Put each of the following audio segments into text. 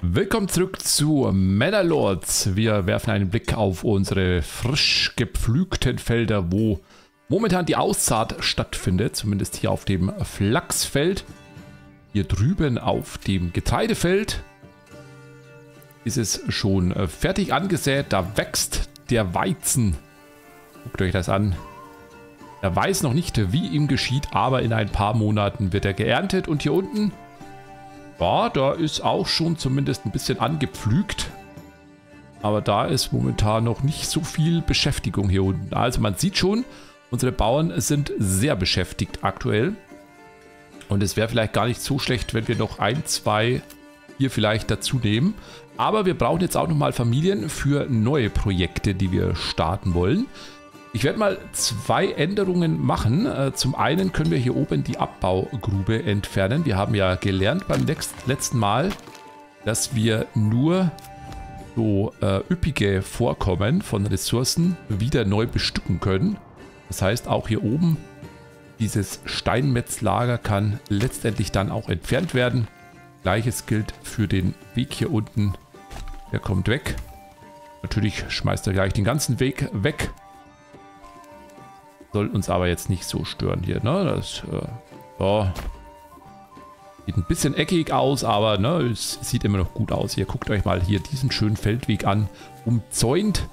Willkommen zurück zu Mannerlords. Wir werfen einen Blick auf unsere frisch gepflügten Felder, wo momentan die Aussaat stattfindet. Zumindest hier auf dem Flachsfeld. Hier drüben auf dem Getreidefeld ist es schon äh, fertig angesät. Da wächst der Weizen. Guckt euch das an. Er weiß noch nicht, wie ihm geschieht, aber in ein paar Monaten wird er geerntet. Und hier unten, ja, da ist auch schon zumindest ein bisschen angepflügt. Aber da ist momentan noch nicht so viel Beschäftigung hier unten. Also man sieht schon, unsere Bauern sind sehr beschäftigt aktuell. Und es wäre vielleicht gar nicht so schlecht, wenn wir noch ein, zwei hier vielleicht dazu nehmen. Aber wir brauchen jetzt auch nochmal Familien für neue Projekte, die wir starten wollen. Ich werde mal zwei Änderungen machen. Äh, zum einen können wir hier oben die Abbaugrube entfernen. Wir haben ja gelernt beim letzten Mal, dass wir nur so äh, üppige Vorkommen von Ressourcen wieder neu bestücken können. Das heißt, auch hier oben dieses Steinmetzlager kann letztendlich dann auch entfernt werden. Gleiches gilt für den Weg hier unten. Der kommt weg. Natürlich schmeißt er gleich den ganzen Weg weg. Soll uns aber jetzt nicht so stören hier, ne? Das, äh, ja. Sieht ein bisschen eckig aus, aber ne, es sieht immer noch gut aus. Hier guckt euch mal hier diesen schönen Feldweg an. Umzäunt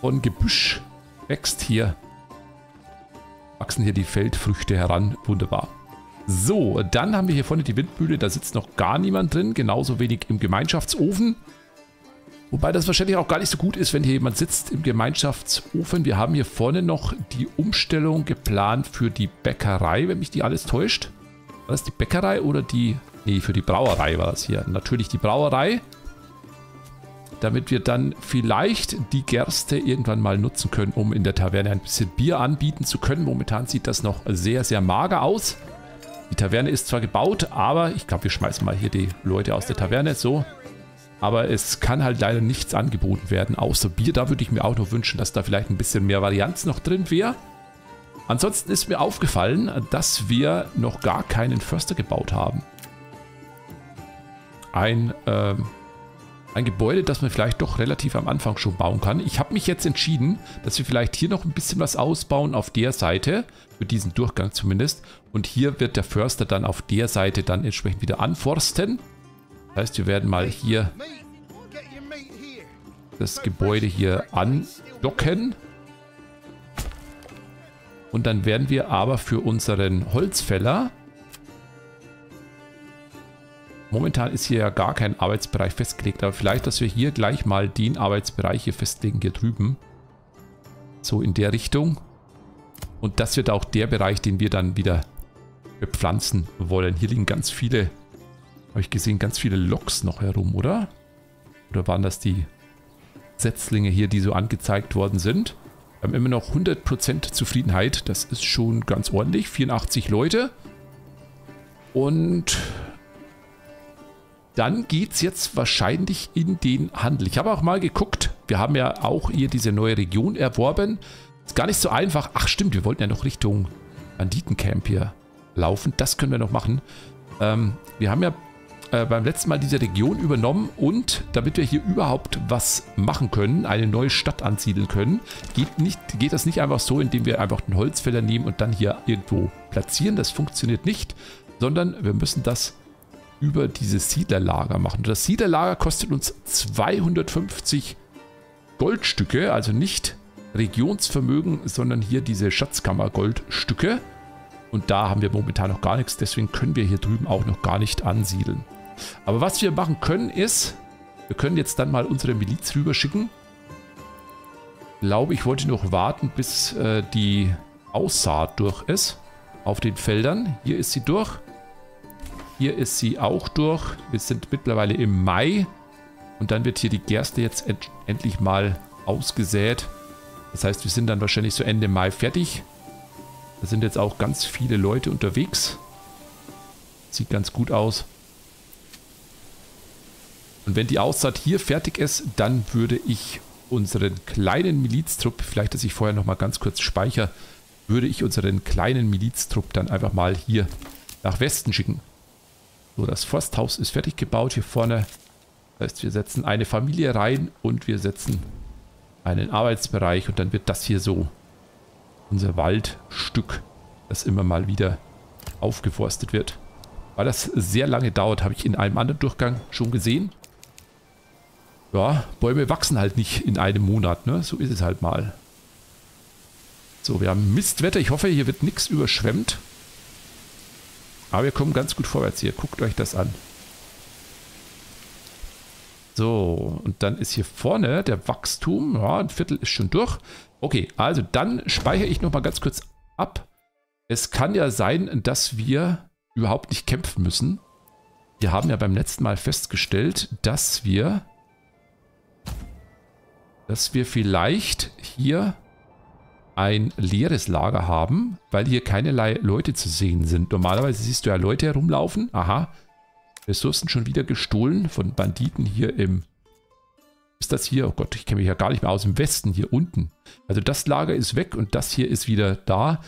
von Gebüsch wächst hier, wachsen hier die Feldfrüchte heran. Wunderbar. So, dann haben wir hier vorne die Windmühle. Da sitzt noch gar niemand drin. Genauso wenig im Gemeinschaftsofen. Wobei das wahrscheinlich auch gar nicht so gut ist, wenn hier jemand sitzt im Gemeinschaftsofen. Wir haben hier vorne noch die Umstellung geplant für die Bäckerei, wenn mich die alles täuscht. War das die Bäckerei oder die... Nee, für die Brauerei war das hier. Natürlich die Brauerei. Damit wir dann vielleicht die Gerste irgendwann mal nutzen können, um in der Taverne ein bisschen Bier anbieten zu können. Momentan sieht das noch sehr, sehr mager aus. Die Taverne ist zwar gebaut, aber ich glaube, wir schmeißen mal hier die Leute aus der Taverne. So, aber es kann halt leider nichts angeboten werden, außer Bier. Da würde ich mir auch noch wünschen, dass da vielleicht ein bisschen mehr Varianz noch drin wäre. Ansonsten ist mir aufgefallen, dass wir noch gar keinen Förster gebaut haben. Ein, äh, ein Gebäude, das man vielleicht doch relativ am Anfang schon bauen kann. Ich habe mich jetzt entschieden, dass wir vielleicht hier noch ein bisschen was ausbauen auf der Seite, für diesen Durchgang zumindest. Und hier wird der Förster dann auf der Seite dann entsprechend wieder anforsten. Das heißt, wir werden mal hier das Gebäude hier andocken. Und dann werden wir aber für unseren Holzfäller... Momentan ist hier ja gar kein Arbeitsbereich festgelegt, aber vielleicht, dass wir hier gleich mal den Arbeitsbereich hier festlegen, hier drüben. So in der Richtung. Und das wird auch der Bereich, den wir dann wieder bepflanzen wollen. Hier liegen ganz viele habe ich gesehen, ganz viele Loks noch herum, oder? Oder waren das die Setzlinge hier, die so angezeigt worden sind? Wir haben immer noch 100% Zufriedenheit. Das ist schon ganz ordentlich. 84 Leute. Und dann geht es jetzt wahrscheinlich in den Handel. Ich habe auch mal geguckt. Wir haben ja auch hier diese neue Region erworben. Ist gar nicht so einfach. Ach stimmt, wir wollten ja noch Richtung Banditencamp hier laufen. Das können wir noch machen. Ähm, wir haben ja äh, beim letzten Mal diese Region übernommen und damit wir hier überhaupt was machen können, eine neue Stadt ansiedeln können, geht, nicht, geht das nicht einfach so, indem wir einfach den Holzfäller nehmen und dann hier irgendwo platzieren. Das funktioniert nicht, sondern wir müssen das über dieses Siedlerlager machen. Das Siedlerlager kostet uns 250 Goldstücke, also nicht Regionsvermögen, sondern hier diese Schatzkammer-Goldstücke. Und da haben wir momentan noch gar nichts, deswegen können wir hier drüben auch noch gar nicht ansiedeln. Aber was wir machen können ist, wir können jetzt dann mal unsere Miliz rüberschicken. Ich glaube, ich wollte noch warten, bis äh, die Aussaat durch ist auf den Feldern. Hier ist sie durch. Hier ist sie auch durch. Wir sind mittlerweile im Mai. Und dann wird hier die Gerste jetzt end endlich mal ausgesät. Das heißt, wir sind dann wahrscheinlich so Ende Mai fertig. Da sind jetzt auch ganz viele Leute unterwegs. Sieht ganz gut aus. Und wenn die Aussaat hier fertig ist, dann würde ich unseren kleinen Miliztrupp, vielleicht dass ich vorher nochmal ganz kurz speichere, würde ich unseren kleinen Miliztrupp dann einfach mal hier nach Westen schicken. So, das Forsthaus ist fertig gebaut. Hier vorne Das heißt, wir setzen eine Familie rein und wir setzen einen Arbeitsbereich und dann wird das hier so unser Waldstück, das immer mal wieder aufgeforstet wird. Weil das sehr lange dauert, habe ich in einem anderen Durchgang schon gesehen. Ja, Bäume wachsen halt nicht in einem Monat, ne? So ist es halt mal. So, wir haben Mistwetter. Ich hoffe, hier wird nichts überschwemmt. Aber wir kommen ganz gut vorwärts hier. Guckt euch das an. So, und dann ist hier vorne der Wachstum. Ja, ein Viertel ist schon durch. Okay, also dann speichere ich nochmal ganz kurz ab. Es kann ja sein, dass wir überhaupt nicht kämpfen müssen. Wir haben ja beim letzten Mal festgestellt, dass wir dass wir vielleicht hier ein leeres Lager haben, weil hier keinerlei Leute zu sehen sind. Normalerweise siehst du ja Leute herumlaufen. Aha. Ressourcen schon wieder gestohlen von Banditen hier im... Ist das hier? Oh Gott, ich kenne mich ja gar nicht mehr aus dem Westen, hier unten. Also das Lager ist weg und das hier ist wieder da.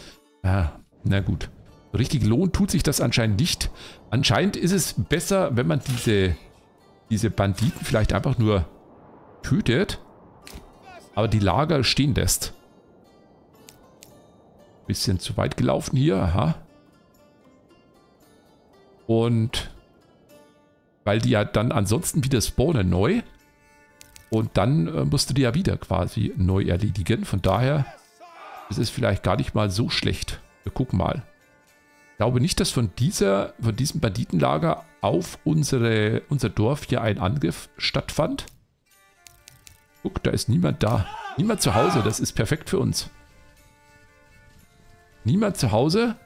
Ah, na gut. Richtig lohnt tut sich das anscheinend nicht. Anscheinend ist es besser, wenn man diese, diese Banditen vielleicht einfach nur tötet, aber die Lager stehen lässt. Bisschen zu weit gelaufen hier, aha. Und weil die ja dann ansonsten wieder spawnen neu. Und dann äh, musst du die ja wieder quasi neu erledigen. Von daher ist es vielleicht gar nicht mal so schlecht. Wir gucken mal. Ich glaube nicht, dass von, dieser, von diesem Banditenlager auf unsere, unser Dorf hier ein Angriff stattfand. Guck, da ist niemand da. Niemand zu Hause, das ist perfekt für uns. Niemand zu Hause,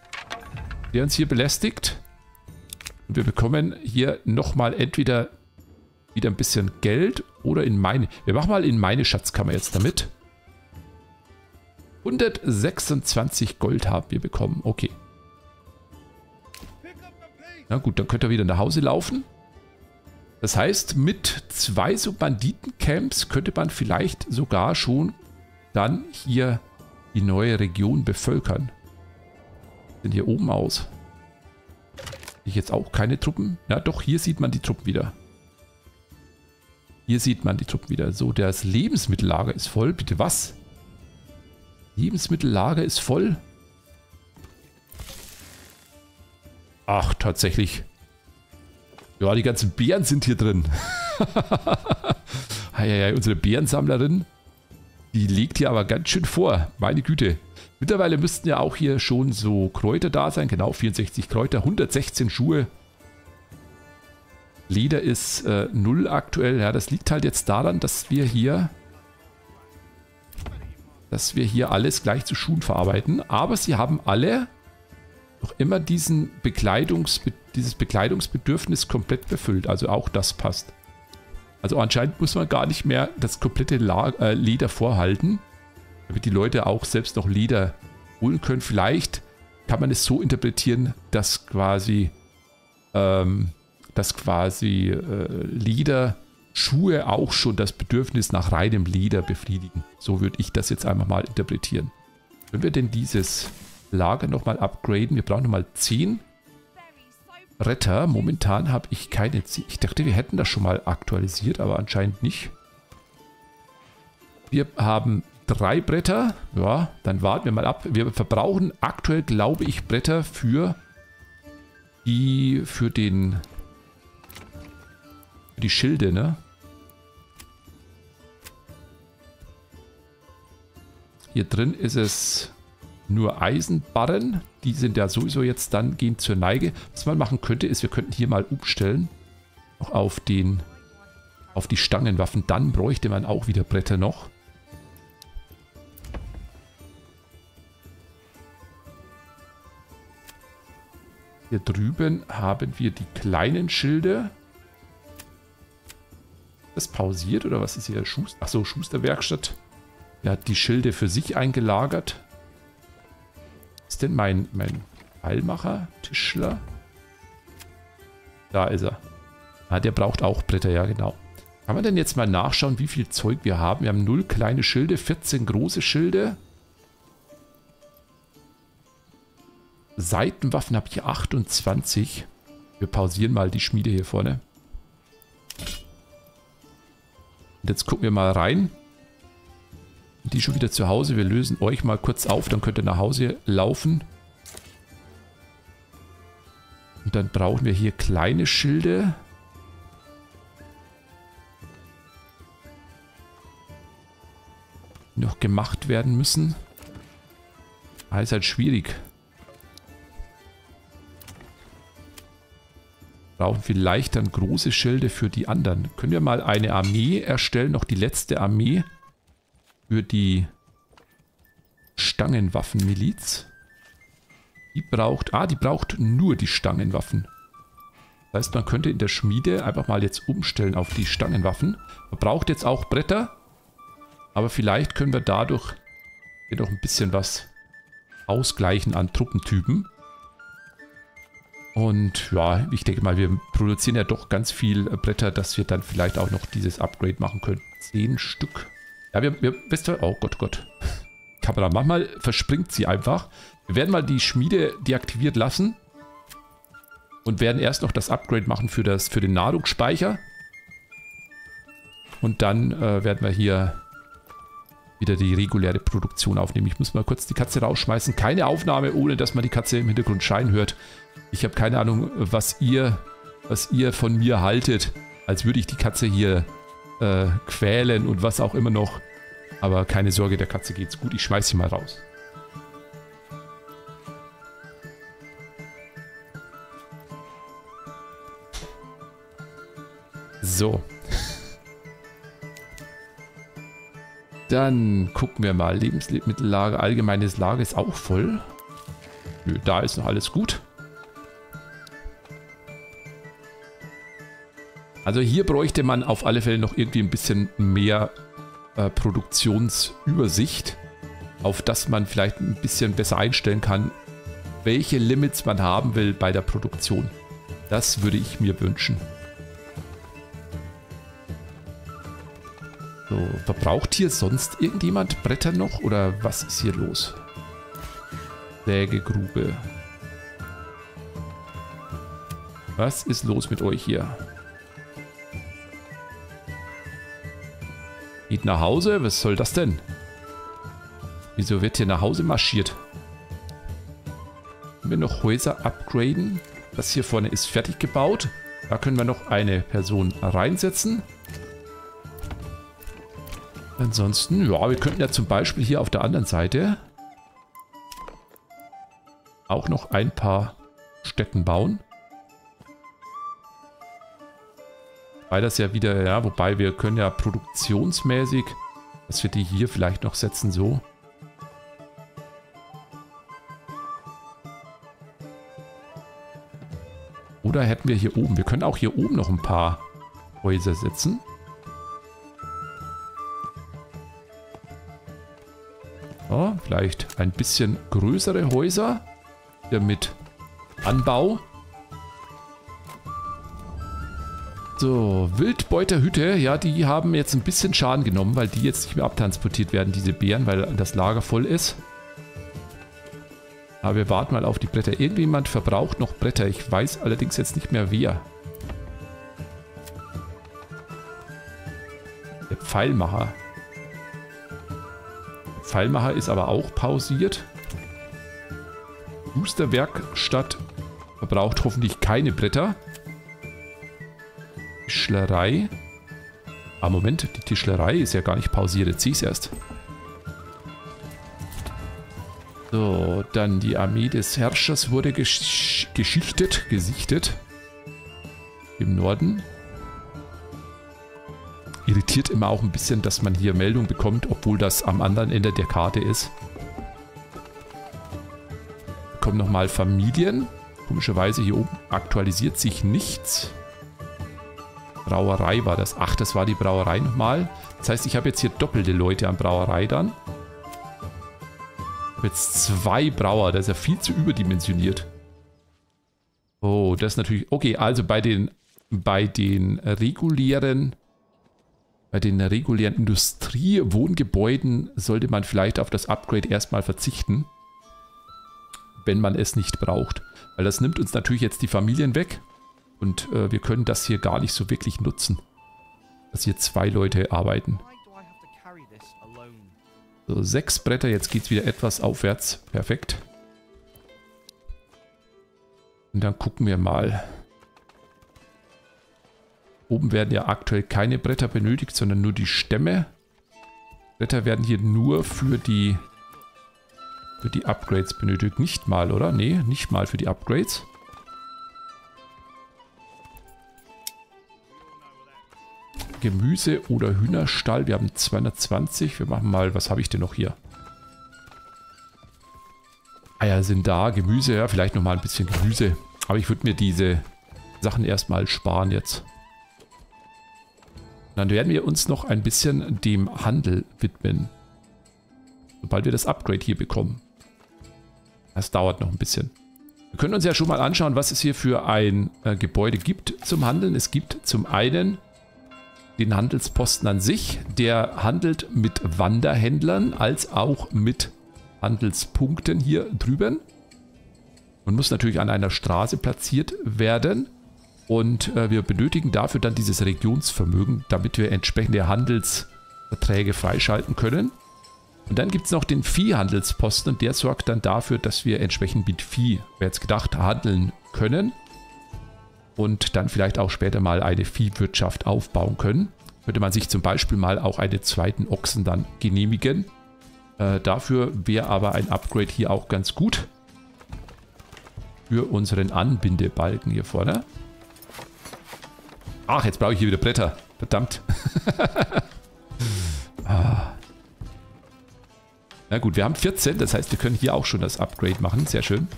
der uns hier belästigt. Und wir bekommen hier nochmal entweder wieder ein bisschen Geld oder in meine... Wir machen mal in meine Schatzkammer jetzt damit. 126 Gold haben wir bekommen. Okay. Na gut, dann könnt ihr wieder nach Hause laufen. Das heißt, mit zwei so Banditencamps könnte man vielleicht sogar schon dann hier die neue Region bevölkern. Sind hier oben aus. Ich jetzt auch keine Truppen. Ja, doch, hier sieht man die Truppen wieder. Hier sieht man die Truppen wieder. So, das Lebensmittellager ist voll. Bitte was? Lebensmittellager ist voll. Ach, tatsächlich. Ja, die ganzen Bären sind hier drin. Heieiei, unsere Bärensammlerin, die legt hier aber ganz schön vor. Meine Güte. Mittlerweile müssten ja auch hier schon so Kräuter da sein. Genau, 64 Kräuter, 116 Schuhe. Leder ist äh, 0 aktuell. Ja, das liegt halt jetzt daran, dass wir hier dass wir hier alles gleich zu Schuhen verarbeiten. Aber sie haben alle noch immer diesen Bekleidungs, dieses Bekleidungsbedürfnis komplett befüllt. Also auch das passt. Also anscheinend muss man gar nicht mehr das komplette La äh, Leder vorhalten, damit die Leute auch selbst noch Leder holen können. Vielleicht kann man es so interpretieren, dass quasi, ähm, dass quasi äh, Leder, Schuhe auch schon das Bedürfnis nach reinem Leder befriedigen. So würde ich das jetzt einfach mal interpretieren. Wenn wir denn dieses Lager nochmal upgraden. Wir brauchen nochmal 10 Retter. Momentan habe ich keine 10. Ich dachte, wir hätten das schon mal aktualisiert, aber anscheinend nicht. Wir haben drei Bretter. Ja, dann warten wir mal ab. Wir verbrauchen aktuell, glaube ich, Bretter für die, für den, für die Schilde, ne? Hier drin ist es nur Eisenbarren. Die sind ja sowieso jetzt dann gehen zur Neige. Was man machen könnte, ist, wir könnten hier mal umstellen. Auf den auf die Stangenwaffen. Dann bräuchte man auch wieder Bretter noch. Hier drüben haben wir die kleinen Schilde. Das pausiert oder was ist hier? Schuster, achso, Schusterwerkstatt. Er hat die Schilde für sich eingelagert ist denn mein, mein Pfeilmacher? Tischler? Da ist er. Ah, der braucht auch Bretter, ja genau. Kann man denn jetzt mal nachschauen, wie viel Zeug wir haben? Wir haben 0 kleine Schilde, 14 große Schilde. Seitenwaffen habe ich 28. Wir pausieren mal die Schmiede hier vorne. Jetzt gucken wir mal rein. Die schon wieder zu Hause. Wir lösen euch mal kurz auf, dann könnt ihr nach Hause laufen. Und dann brauchen wir hier kleine Schilde. Die noch gemacht werden müssen. Ah, ist halt schwierig. Brauchen vielleicht dann große Schilde für die anderen. Können wir mal eine Armee erstellen, noch die letzte Armee für die Stangenwaffenmiliz. Die braucht, ah, die braucht nur die Stangenwaffen. Das heißt, man könnte in der Schmiede einfach mal jetzt umstellen auf die Stangenwaffen. Man braucht jetzt auch Bretter, aber vielleicht können wir dadurch hier noch ein bisschen was ausgleichen an Truppentypen. Und ja, ich denke mal, wir produzieren ja doch ganz viel Bretter, dass wir dann vielleicht auch noch dieses Upgrade machen können. Zehn Stück. Ja, wir, wir wisst ihr, oh Gott, Gott. Kamera, manchmal verspringt sie einfach. Wir werden mal die Schmiede deaktiviert lassen. Und werden erst noch das Upgrade machen für, das, für den Nahrungsspeicher. Und dann äh, werden wir hier wieder die reguläre Produktion aufnehmen. Ich muss mal kurz die Katze rausschmeißen. Keine Aufnahme, ohne dass man die Katze im Hintergrund schreien hört. Ich habe keine Ahnung, was ihr, was ihr von mir haltet. Als würde ich die Katze hier äh, quälen und was auch immer noch. Aber keine Sorge, der Katze geht's gut. Ich schmeiß sie mal raus. So. Dann gucken wir mal. Lebensmittellage, allgemeines Lager ist auch voll. Nö, da ist noch alles gut. Also hier bräuchte man auf alle Fälle noch irgendwie ein bisschen mehr äh, Produktionsübersicht, auf das man vielleicht ein bisschen besser einstellen kann, welche Limits man haben will bei der Produktion. Das würde ich mir wünschen. So, verbraucht hier sonst irgendjemand Bretter noch oder was ist hier los? Sägegrube. Was ist los mit euch hier? Geht nach Hause? Was soll das denn? Wieso wird hier nach Hause marschiert? Können wir noch Häuser upgraden? Das hier vorne ist fertig gebaut. Da können wir noch eine Person reinsetzen. Ansonsten, ja, wir könnten ja zum Beispiel hier auf der anderen Seite auch noch ein paar Städten bauen. Weil das ja wieder, ja, wobei wir können ja produktionsmäßig, dass wir die hier vielleicht noch setzen, so. Oder hätten wir hier oben, wir können auch hier oben noch ein paar Häuser setzen. So, vielleicht ein bisschen größere Häuser. Hier mit Anbau. So, Wildbeuterhütte, ja, die haben jetzt ein bisschen Schaden genommen, weil die jetzt nicht mehr abtransportiert werden, diese Bären, weil das Lager voll ist. Aber wir warten mal auf die Bretter. Irgendjemand verbraucht noch Bretter. Ich weiß allerdings jetzt nicht mehr wer. Der Pfeilmacher. Der Pfeilmacher ist aber auch pausiert. Boosterwerkstatt verbraucht hoffentlich keine Bretter. Tischlerei. Ah, Moment, die Tischlerei ist ja gar nicht pausiert. Jetzt sehe ich es erst. So, dann die Armee des Herrschers wurde gesch geschichtet, gesichtet. Im Norden. Irritiert immer auch ein bisschen, dass man hier Meldung bekommt, obwohl das am anderen Ende der Karte ist. Kommen nochmal Familien. Komischerweise hier oben aktualisiert sich nichts. Brauerei war das. Ach, das war die Brauerei nochmal. Das heißt, ich habe jetzt hier doppelte Leute an Brauerei dann. Ich habe jetzt zwei Brauer. Das ist ja viel zu überdimensioniert. Oh, das ist natürlich... Okay, also bei den, bei den regulären... Bei den regulären Industriewohngebäuden sollte man vielleicht auf das Upgrade erstmal verzichten. Wenn man es nicht braucht. Weil das nimmt uns natürlich jetzt die Familien weg. Und äh, wir können das hier gar nicht so wirklich nutzen. dass hier zwei Leute arbeiten. So, sechs Bretter, jetzt geht es wieder etwas aufwärts. Perfekt. Und dann gucken wir mal. Oben werden ja aktuell keine Bretter benötigt, sondern nur die Stämme. Bretter werden hier nur für die für die Upgrades benötigt. Nicht mal, oder? Nee, nicht mal für die Upgrades. Gemüse oder Hühnerstall. Wir haben 220. Wir machen mal, was habe ich denn noch hier? Eier sind da, Gemüse, ja, vielleicht nochmal ein bisschen Gemüse. Aber ich würde mir diese Sachen erstmal sparen jetzt. Dann werden wir uns noch ein bisschen dem Handel widmen. Sobald wir das Upgrade hier bekommen. Das dauert noch ein bisschen. Wir können uns ja schon mal anschauen, was es hier für ein äh, Gebäude gibt zum Handeln. Es gibt zum einen den Handelsposten an sich. Der handelt mit Wanderhändlern als auch mit Handelspunkten hier drüben. Und muss natürlich an einer Straße platziert werden. Und äh, wir benötigen dafür dann dieses Regionsvermögen, damit wir entsprechende Handelsverträge freischalten können. Und dann gibt es noch den Viehhandelsposten und der sorgt dann dafür, dass wir entsprechend mit Vieh, wer jetzt gedacht, handeln können und dann vielleicht auch später mal eine Viehwirtschaft aufbauen können. Könnte man sich zum Beispiel mal auch einen zweiten Ochsen dann genehmigen. Äh, dafür wäre aber ein Upgrade hier auch ganz gut. Für unseren Anbindebalken hier vorne. Ach, jetzt brauche ich hier wieder Bretter. Verdammt. ah. Na gut, wir haben 14, das heißt, wir können hier auch schon das Upgrade machen. Sehr schön.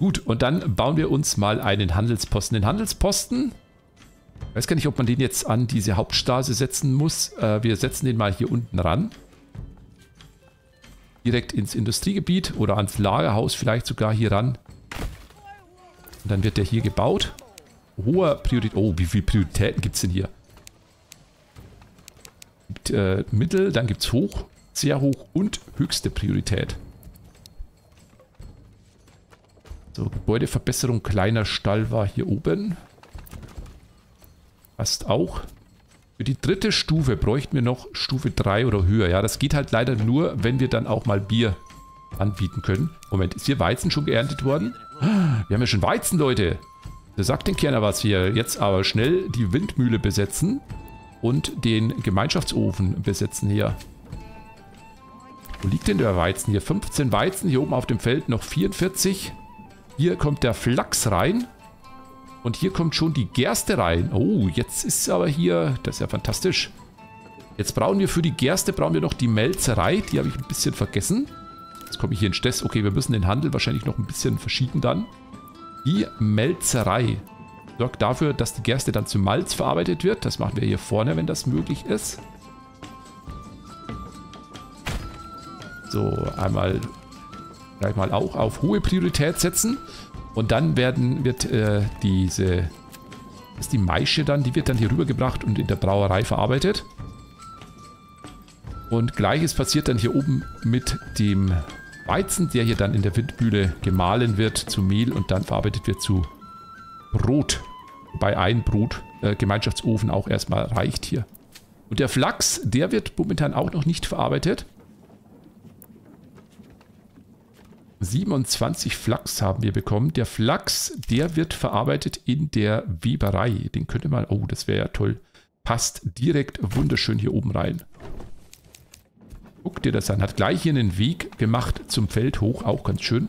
Gut, und dann bauen wir uns mal einen Handelsposten. Den Handelsposten, ich weiß gar nicht, ob man den jetzt an diese Hauptstraße setzen muss. Äh, wir setzen den mal hier unten ran. Direkt ins Industriegebiet oder ans Lagerhaus vielleicht sogar hier ran. Und dann wird der hier gebaut. Hoher Priorität. Oh, wie viele Prioritäten gibt es denn hier? Gibt äh, Mittel, dann gibt es hoch, sehr hoch und höchste Priorität. So, Gebäudeverbesserung, kleiner Stall war hier oben. Passt auch. Für die dritte Stufe bräuchten wir noch Stufe 3 oder höher. Ja, das geht halt leider nur, wenn wir dann auch mal Bier anbieten können. Moment, ist hier Weizen schon geerntet worden? Wir haben ja schon Weizen, Leute. Da sagt den Kerner was hier. Jetzt aber schnell die Windmühle besetzen und den Gemeinschaftsofen besetzen hier. Wo liegt denn der Weizen hier? 15 Weizen, hier oben auf dem Feld noch 44. Hier kommt der Flachs rein. Und hier kommt schon die Gerste rein. Oh, jetzt ist aber hier... Das ist ja fantastisch. Jetzt brauchen wir für die Gerste brauchen wir noch die Melzerei. Die habe ich ein bisschen vergessen. Jetzt komme ich hier in Stress. Okay, wir müssen den Handel wahrscheinlich noch ein bisschen verschieben dann. Die Melzerei sorgt dafür, dass die Gerste dann zu Malz verarbeitet wird. Das machen wir hier vorne, wenn das möglich ist. So, einmal gleich mal auch auf hohe Priorität setzen. Und dann werden, wird äh, diese, ist die Maische dann, die wird dann hier rübergebracht und in der Brauerei verarbeitet. Und gleiches passiert dann hier oben mit dem Weizen, der hier dann in der Windmühle gemahlen wird zu Mehl und dann verarbeitet wird zu Brot. Wobei ein Brot äh, Gemeinschaftsofen auch erstmal reicht hier. Und der Flachs, der wird momentan auch noch nicht verarbeitet. 27 Flachs haben wir bekommen. Der Flachs, der wird verarbeitet in der Weberei. Den könnte man, oh, das wäre ja toll. Passt direkt wunderschön hier oben rein. Guck dir das an. Hat gleich hier einen Weg gemacht zum Feld hoch. Auch ganz schön.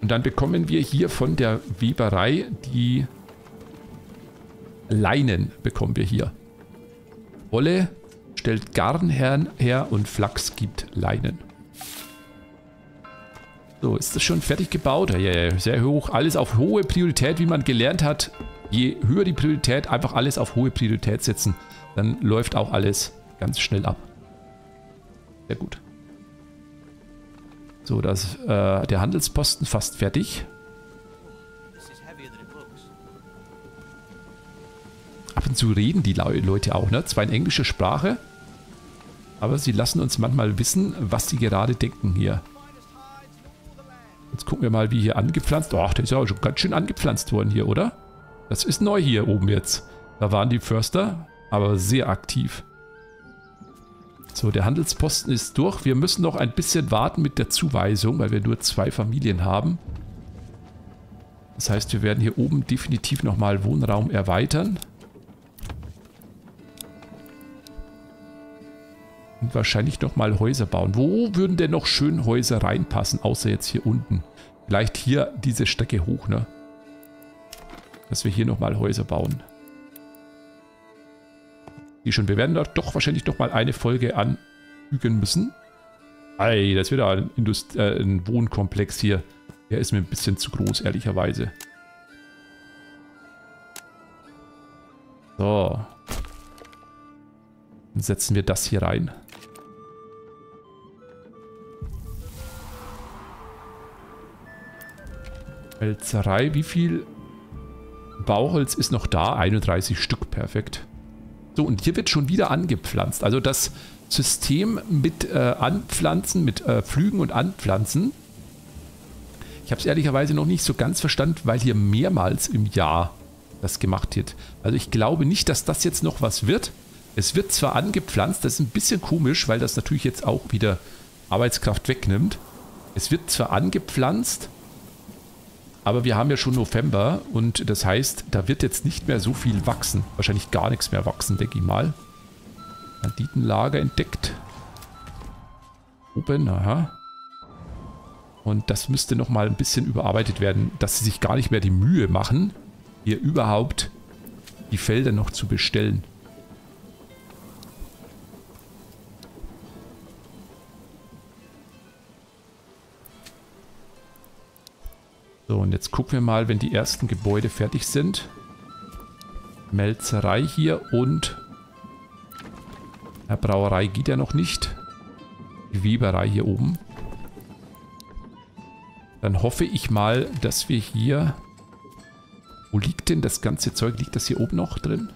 Und dann bekommen wir hier von der Weberei die Leinen bekommen wir hier. Wolle, stellt Garn her, und Flachs gibt Leinen. So, ist das schon fertig gebaut? Ja, ja, sehr hoch. Alles auf hohe Priorität, wie man gelernt hat. Je höher die Priorität, einfach alles auf hohe Priorität setzen. Dann läuft auch alles ganz schnell ab. Sehr gut. So, das, äh, der Handelsposten fast fertig. Ab und zu reden die Leute auch, ne? Zwar in englischer Sprache, aber sie lassen uns manchmal wissen, was sie gerade denken hier. Jetzt gucken wir mal, wie hier angepflanzt. Ach, der ist ja auch schon ganz schön angepflanzt worden hier, oder? Das ist neu hier oben jetzt. Da waren die Förster, aber sehr aktiv. So, der Handelsposten ist durch. Wir müssen noch ein bisschen warten mit der Zuweisung, weil wir nur zwei Familien haben. Das heißt, wir werden hier oben definitiv nochmal Wohnraum erweitern. Und wahrscheinlich nochmal Häuser bauen. Wo würden denn noch schön Häuser reinpassen, außer jetzt hier unten? Vielleicht hier diese Strecke hoch, ne? Dass wir hier nochmal Häuser bauen. Die schon, wir werden da doch wahrscheinlich nochmal eine Folge anfügen müssen. Ei, das wird ein, Indust äh, ein Wohnkomplex hier. Der ist mir ein bisschen zu groß, ehrlicherweise. So. Dann setzen wir das hier rein. Hölzerei, wie viel Bauholz ist noch da? 31 Stück, perfekt. So, und hier wird schon wieder angepflanzt. Also das System mit äh, Anpflanzen, mit äh, Pflügen und Anpflanzen. Ich habe es ehrlicherweise noch nicht so ganz verstanden, weil hier mehrmals im Jahr das gemacht wird. Also ich glaube nicht, dass das jetzt noch was wird. Es wird zwar angepflanzt, das ist ein bisschen komisch, weil das natürlich jetzt auch wieder Arbeitskraft wegnimmt. Es wird zwar angepflanzt, aber wir haben ja schon November und das heißt, da wird jetzt nicht mehr so viel wachsen. Wahrscheinlich gar nichts mehr wachsen, denke ich mal. Banditenlager entdeckt. Oben, aha. Und das müsste nochmal ein bisschen überarbeitet werden, dass sie sich gar nicht mehr die Mühe machen, hier überhaupt die Felder noch zu bestellen. So, und jetzt gucken wir mal, wenn die ersten Gebäude fertig sind. Melzerei hier und eine Brauerei geht ja noch nicht. Die Weberei hier oben. Dann hoffe ich mal, dass wir hier... Wo liegt denn das ganze Zeug? Liegt das hier oben noch drin?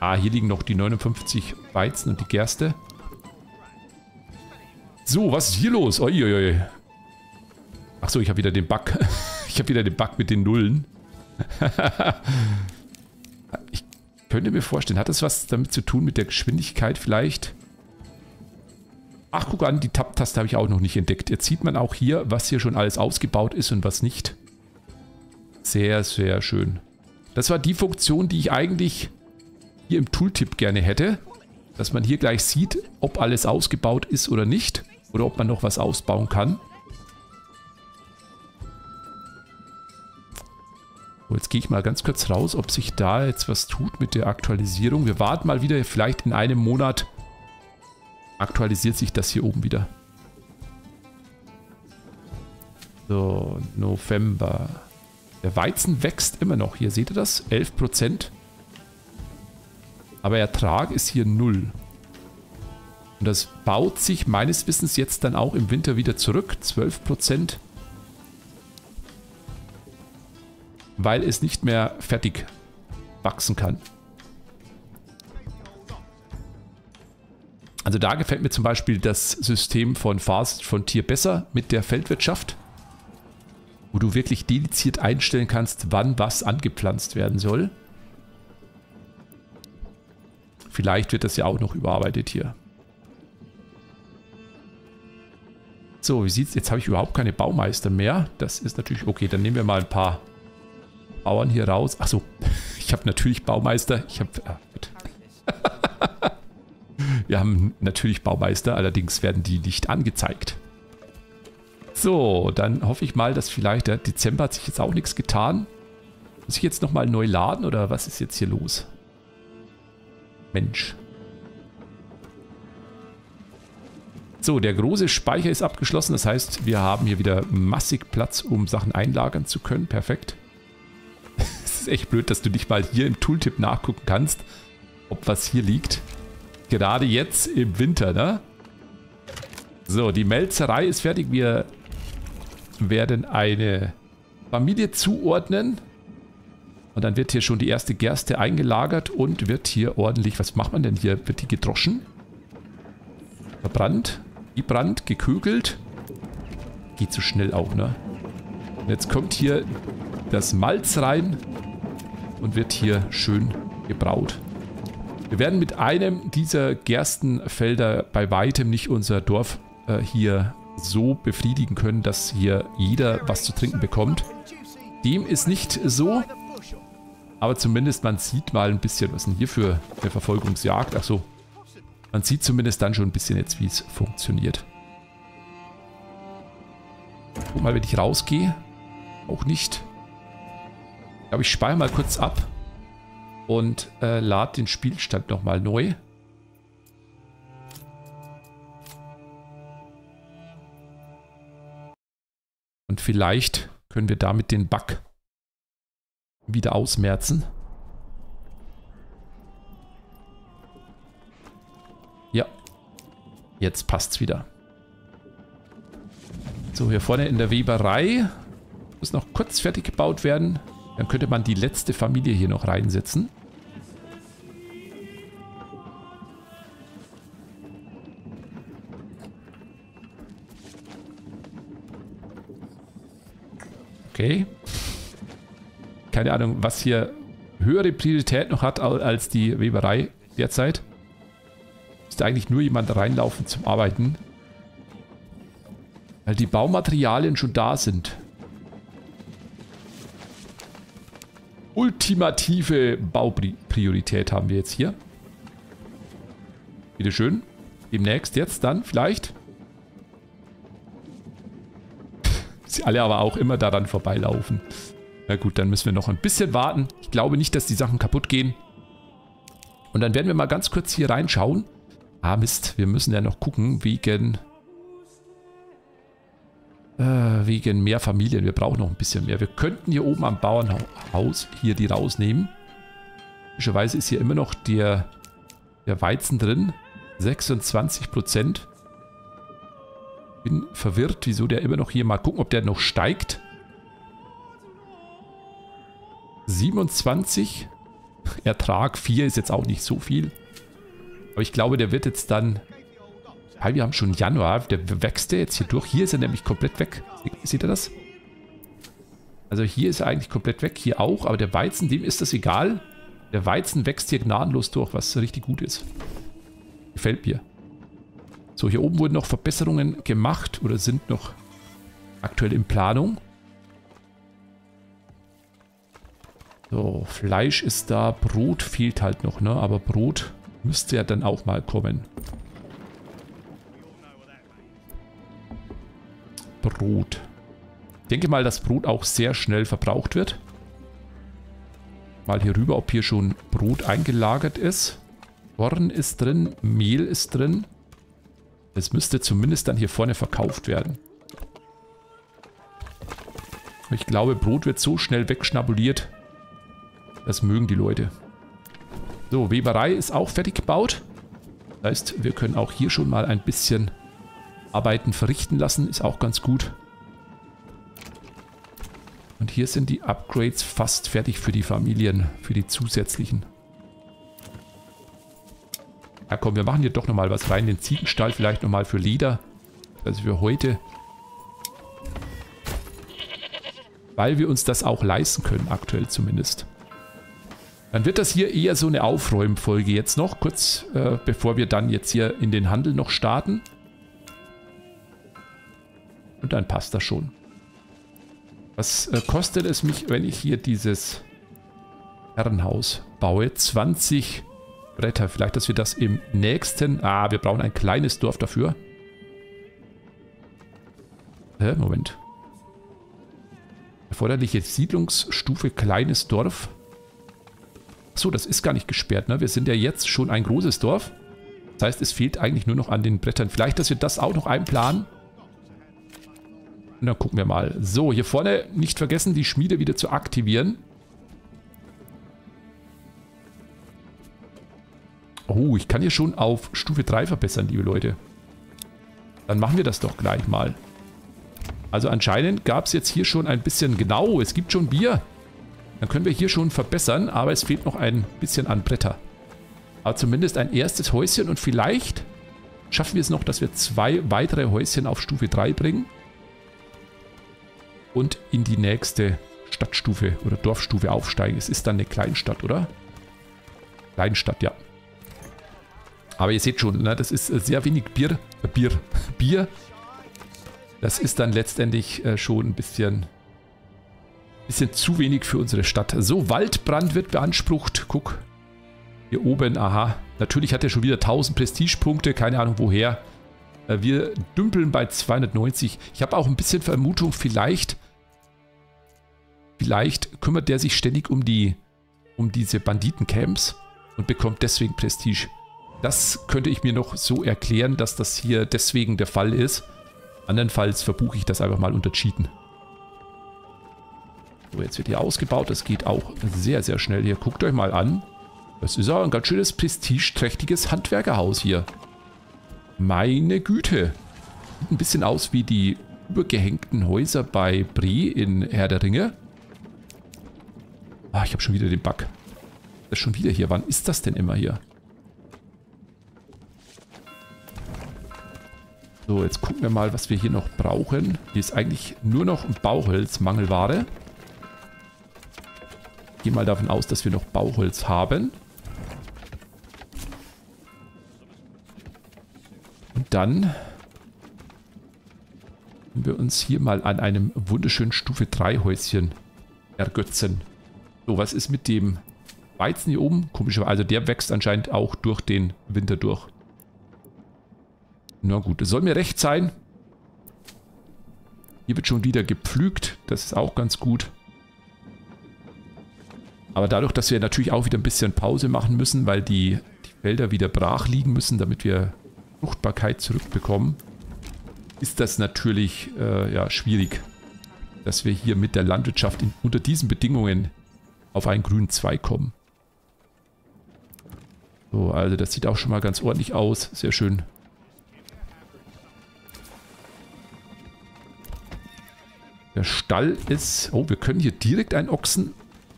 Ah, hier liegen noch die 59 Weizen und die Gerste. So, was ist hier los? Uiuiui. Achso, ich habe wieder den Bug. ich habe wieder den Bug mit den Nullen. ich könnte mir vorstellen, hat das was damit zu tun mit der Geschwindigkeit vielleicht? Ach, guck an, die Tab-Taste habe ich auch noch nicht entdeckt. Jetzt sieht man auch hier, was hier schon alles ausgebaut ist und was nicht. Sehr, sehr schön. Das war die Funktion, die ich eigentlich hier im Tooltip gerne hätte. Dass man hier gleich sieht, ob alles ausgebaut ist oder nicht. Oder ob man noch was ausbauen kann. So, jetzt gehe ich mal ganz kurz raus, ob sich da jetzt was tut mit der Aktualisierung. Wir warten mal wieder, vielleicht in einem Monat aktualisiert sich das hier oben wieder. So, November. Der Weizen wächst immer noch. Hier seht ihr das? 11%. Aber Ertrag ist hier 0. Und das baut sich meines Wissens jetzt dann auch im Winter wieder zurück. 12% weil es nicht mehr fertig wachsen kann. Also da gefällt mir zum Beispiel das System von Fast Frontier besser mit der Feldwirtschaft, wo du wirklich dediziert einstellen kannst, wann was angepflanzt werden soll. Vielleicht wird das ja auch noch überarbeitet hier. So, wie sieht's? Jetzt habe ich überhaupt keine Baumeister mehr. Das ist natürlich okay. Dann nehmen wir mal ein paar Bauern hier raus. Achso, ich habe natürlich Baumeister. Ich habe... Ah, Wir haben natürlich Baumeister, allerdings werden die nicht angezeigt. So, dann hoffe ich mal, dass vielleicht der Dezember hat sich jetzt auch nichts getan. Muss ich jetzt nochmal neu laden oder was ist jetzt hier los? Mensch. So, der große Speicher ist abgeschlossen. Das heißt, wir haben hier wieder massig Platz, um Sachen einlagern zu können. Perfekt ist echt blöd, dass du nicht mal hier im Tooltip nachgucken kannst, ob was hier liegt. Gerade jetzt im Winter, ne? So, die Melzerei ist fertig. Wir werden eine Familie zuordnen. Und dann wird hier schon die erste Gerste eingelagert und wird hier ordentlich... Was macht man denn hier? Wird die gedroschen? Verbrannt? Gebrannt? Gekügelt? Geht so schnell auch, ne? Und jetzt kommt hier das Malz rein. Und wird hier schön gebraut. Wir werden mit einem dieser Gerstenfelder bei weitem nicht unser Dorf äh, hier so befriedigen können, dass hier jeder was zu trinken bekommt. Dem ist nicht so. Aber zumindest man sieht mal ein bisschen, was denn hier für eine Verfolgungsjagd. Achso, man sieht zumindest dann schon ein bisschen jetzt, wie es funktioniert. Guck mal, wenn ich rausgehe. Auch nicht. Ich glaube, ich speichere mal kurz ab. Und äh, lade den Spielstand nochmal neu. Und vielleicht können wir damit den Bug wieder ausmerzen. Ja. Jetzt passt's wieder. So, hier vorne in der Weberei muss noch kurz fertig gebaut werden. Dann könnte man die letzte Familie hier noch reinsetzen. Okay. Keine Ahnung, was hier höhere Priorität noch hat als die Weberei derzeit. Müsste eigentlich nur jemand reinlaufen zum Arbeiten. Weil die Baumaterialien schon da sind. Ultimative Baupriorität haben wir jetzt hier. Bitteschön. Demnächst jetzt dann vielleicht. sie alle aber auch immer daran vorbeilaufen. Na gut, dann müssen wir noch ein bisschen warten. Ich glaube nicht, dass die Sachen kaputt gehen. Und dann werden wir mal ganz kurz hier reinschauen. Ah Mist, wir müssen ja noch gucken wegen... Äh, wegen mehr Familien. Wir brauchen noch ein bisschen mehr. Wir könnten hier oben am Bauernhaus hier die rausnehmen. Möglicherweise ist hier immer noch der, der Weizen drin. 26 Prozent bin verwirrt, wieso der immer noch hier... Mal gucken, ob der noch steigt. 27. Ertrag 4 ist jetzt auch nicht so viel. Aber ich glaube, der wird jetzt dann... Ja, wir haben schon Januar. Der wächst der jetzt hier durch. Hier ist er nämlich komplett weg. Seht ihr das? Also hier ist er eigentlich komplett weg. Hier auch. Aber der Weizen, dem ist das egal. Der Weizen wächst hier gnadenlos durch, was richtig gut ist. Gefällt mir. So, hier oben wurden noch Verbesserungen gemacht oder sind noch aktuell in Planung. So, Fleisch ist da, Brot fehlt halt noch, ne? Aber Brot müsste ja dann auch mal kommen. Brot. Ich denke mal, dass Brot auch sehr schnell verbraucht wird. Mal hier rüber, ob hier schon Brot eingelagert ist. Korn ist drin, Mehl ist drin. Es müsste zumindest dann hier vorne verkauft werden. Ich glaube, Brot wird so schnell wegschnabuliert. Das mögen die Leute. So, Weberei ist auch fertig gebaut. Das heißt, wir können auch hier schon mal ein bisschen Arbeiten verrichten lassen. Ist auch ganz gut. Und hier sind die Upgrades fast fertig für die Familien, für die zusätzlichen. Ja komm, wir machen hier doch nochmal was rein. Den Ziegenstall vielleicht nochmal für Leder. Also für heute. Weil wir uns das auch leisten können, aktuell zumindest. Dann wird das hier eher so eine Aufräumfolge jetzt noch, kurz äh, bevor wir dann jetzt hier in den Handel noch starten. Und dann passt das schon. Was äh, kostet es mich, wenn ich hier dieses Herrenhaus baue? 20 Bretter. Vielleicht, dass wir das im nächsten... Ah, wir brauchen ein kleines Dorf dafür. Hä, Moment. Erforderliche Siedlungsstufe kleines Dorf. So, das ist gar nicht gesperrt, ne? Wir sind ja jetzt schon ein großes Dorf. Das heißt, es fehlt eigentlich nur noch an den Brettern. Vielleicht, dass wir das auch noch einplanen. Und dann gucken wir mal. So, hier vorne nicht vergessen, die Schmiede wieder zu aktivieren. Oh, ich kann hier schon auf Stufe 3 verbessern, liebe Leute. Dann machen wir das doch gleich mal. Also anscheinend gab es jetzt hier schon ein bisschen... Genau, es gibt schon Bier. Dann können wir hier schon verbessern, aber es fehlt noch ein bisschen an Bretter. Aber zumindest ein erstes Häuschen und vielleicht schaffen wir es noch, dass wir zwei weitere Häuschen auf Stufe 3 bringen. Und in die nächste Stadtstufe oder Dorfstufe aufsteigen. Es ist dann eine Kleinstadt, oder? Kleinstadt, ja. Aber ihr seht schon, ne, das ist äh, sehr wenig Bier. Äh, Bier. Bier. Das ist dann letztendlich äh, schon ein bisschen, bisschen zu wenig für unsere Stadt. So, Waldbrand wird beansprucht. Guck. Hier oben, aha. Natürlich hat er schon wieder 1000 Prestigepunkte. Keine Ahnung woher. Äh, wir dümpeln bei 290. Ich habe auch ein bisschen Vermutung, vielleicht, vielleicht kümmert der sich ständig um die, um diese Banditencamps und bekommt deswegen Prestige. Das könnte ich mir noch so erklären, dass das hier deswegen der Fall ist. Andernfalls verbuche ich das einfach mal unter Cheaten. So, jetzt wird hier ausgebaut. Das geht auch sehr, sehr schnell hier. Guckt euch mal an. Das ist auch ein ganz schönes prestigeträchtiges Handwerkerhaus hier. Meine Güte. Sieht ein bisschen aus wie die übergehängten Häuser bei Bre in Herr der Ringe. Ah, ich habe schon wieder den Bug. Das ist schon wieder hier. Wann ist das denn immer hier? So, jetzt gucken wir mal, was wir hier noch brauchen. Hier ist eigentlich nur noch Bauholz, Mangelware. Ich gehe mal davon aus, dass wir noch Bauholz haben. Und dann können wir uns hier mal an einem wunderschönen Stufe 3 Häuschen ergötzen. So, was ist mit dem Weizen hier oben? Komischerweise, also der wächst anscheinend auch durch den Winter durch. Na gut, es soll mir recht sein. Hier wird schon wieder gepflügt. Das ist auch ganz gut. Aber dadurch, dass wir natürlich auch wieder ein bisschen Pause machen müssen, weil die, die Felder wieder brach liegen müssen, damit wir Fruchtbarkeit zurückbekommen, ist das natürlich äh, ja, schwierig, dass wir hier mit der Landwirtschaft in, unter diesen Bedingungen auf einen grünen Zweig kommen. So, also das sieht auch schon mal ganz ordentlich aus. Sehr schön Der Stall ist... Oh, wir können hier direkt einen Ochsen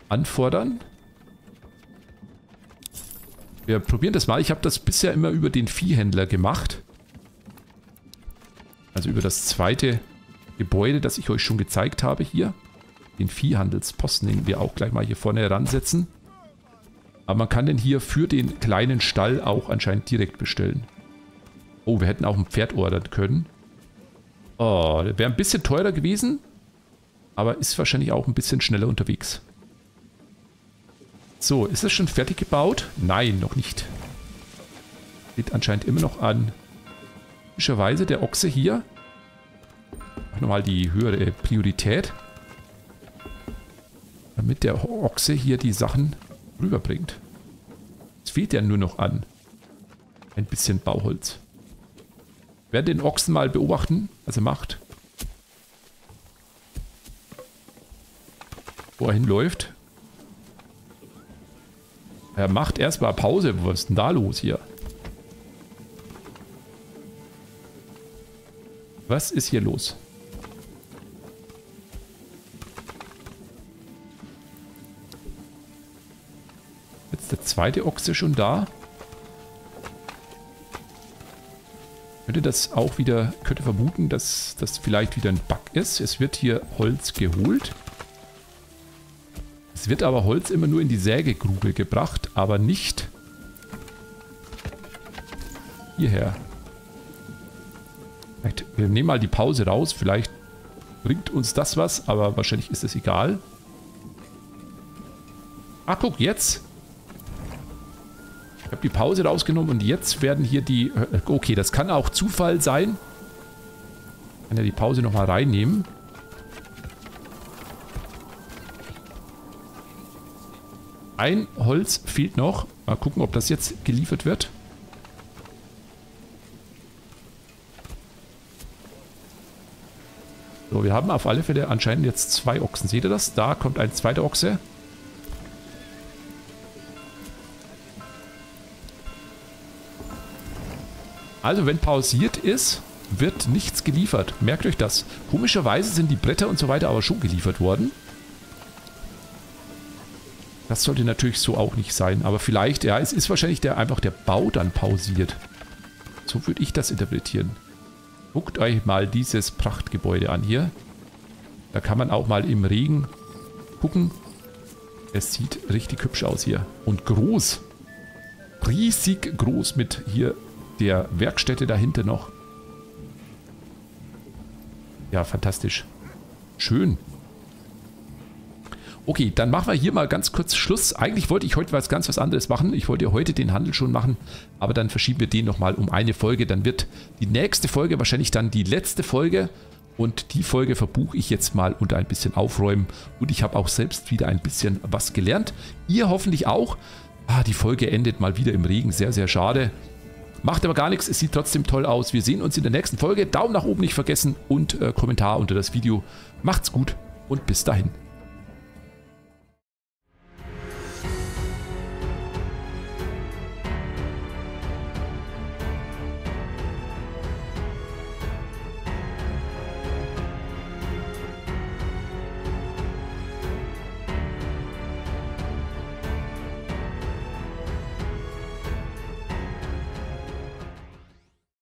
anfordern. Wir probieren das mal. Ich habe das bisher immer über den Viehhändler gemacht. Also über das zweite Gebäude, das ich euch schon gezeigt habe hier. Den Viehhandelsposten, den wir auch gleich mal hier vorne heransetzen. Aber man kann den hier für den kleinen Stall auch anscheinend direkt bestellen. Oh, wir hätten auch ein Pferd ordern können. Oh, der wäre ein bisschen teurer gewesen. Aber ist wahrscheinlich auch ein bisschen schneller unterwegs. So, ist es schon fertig gebaut? Nein, noch nicht. Steht anscheinend immer noch an. Typischerweise der Ochse hier. Nochmal die höhere Priorität. Damit der Ochse hier die Sachen rüberbringt. Es fehlt ja nur noch an. Ein bisschen Bauholz. Wir werden den Ochsen mal beobachten, was er macht. wo er hinläuft. Er macht erstmal Pause. Was ist denn da los hier? Was ist hier los? Der zweite Ochse schon da. Könnte das auch wieder, könnte vermuten, dass das vielleicht wieder ein Bug ist. Es wird hier Holz geholt. Es wird aber Holz immer nur in die Sägegrube gebracht, aber nicht hierher. Vielleicht, wir nehmen mal die Pause raus, vielleicht bringt uns das was, aber wahrscheinlich ist es egal. Ach, guck, jetzt. Ich habe die Pause rausgenommen und jetzt werden hier die... Okay, das kann auch Zufall sein. Ich kann ja die Pause nochmal reinnehmen. Ein Holz fehlt noch. Mal gucken, ob das jetzt geliefert wird. So, wir haben auf alle Fälle anscheinend jetzt zwei Ochsen. Seht ihr das? Da kommt ein zweiter Ochse. Also, wenn pausiert ist, wird nichts geliefert. Merkt euch das. Komischerweise sind die Bretter und so weiter aber schon geliefert worden. Das sollte natürlich so auch nicht sein. Aber vielleicht, ja, es ist wahrscheinlich der, einfach der Bau dann pausiert. So würde ich das interpretieren. Guckt euch mal dieses Prachtgebäude an hier. Da kann man auch mal im Regen gucken. Es sieht richtig hübsch aus hier. Und groß. Riesig groß mit hier der Werkstätte dahinter noch. Ja, fantastisch. Schön. Okay, dann machen wir hier mal ganz kurz Schluss. Eigentlich wollte ich heute was ganz was anderes machen. Ich wollte heute den Handel schon machen, aber dann verschieben wir den nochmal um eine Folge. Dann wird die nächste Folge wahrscheinlich dann die letzte Folge. Und die Folge verbuche ich jetzt mal unter ein bisschen Aufräumen. Und ich habe auch selbst wieder ein bisschen was gelernt. Ihr hoffentlich auch. Ah, die Folge endet mal wieder im Regen. Sehr, sehr schade. Macht aber gar nichts. Es sieht trotzdem toll aus. Wir sehen uns in der nächsten Folge. Daumen nach oben nicht vergessen und äh, Kommentar unter das Video. Macht's gut und bis dahin.